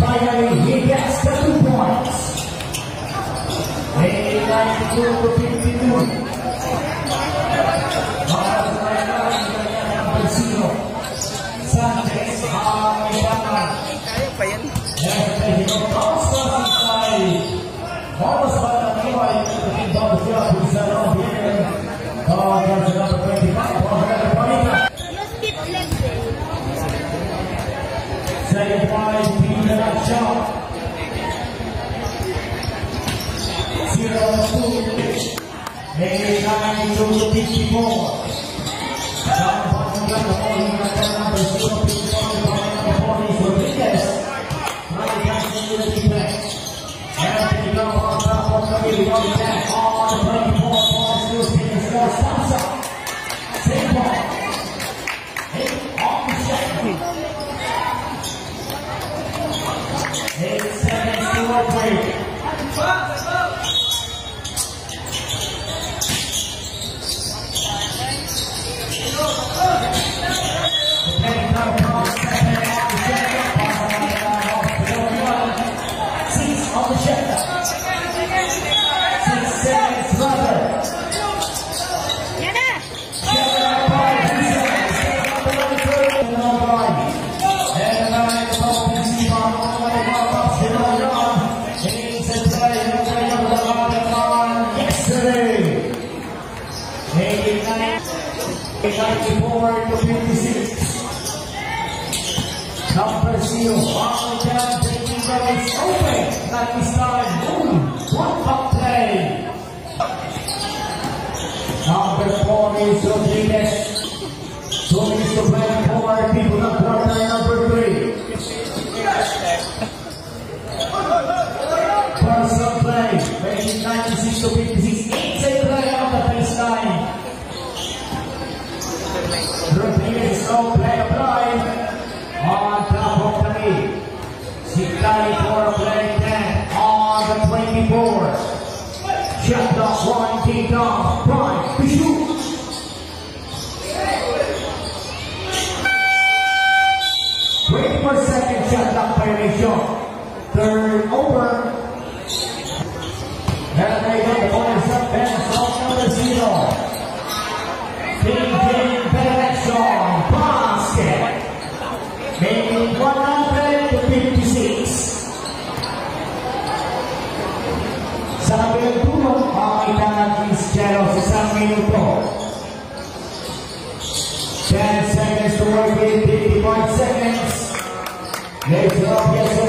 Finally, he gets the two points. Saved by Peter Achar. Zero two. Make nine to fifty-four. Down bottom of the ball, you got down number zero, big ball, bottom of the ball is Rodriguez. Right back into the defense. And they go on top of the ball, back on the front, four, four, two, three, four, stop, stop. Eight seconds to. 1956. Number zero, Marlon Down, taking runners open. 95, Moon, one top play. Number four is Rodriguez. So is the play for people not partner number three. Person play, making 96 to 56. 64 play 10 on the 24. Shut the kicked off, point. final four. 10 seconds to work with, 55 seconds. Makes up, yes,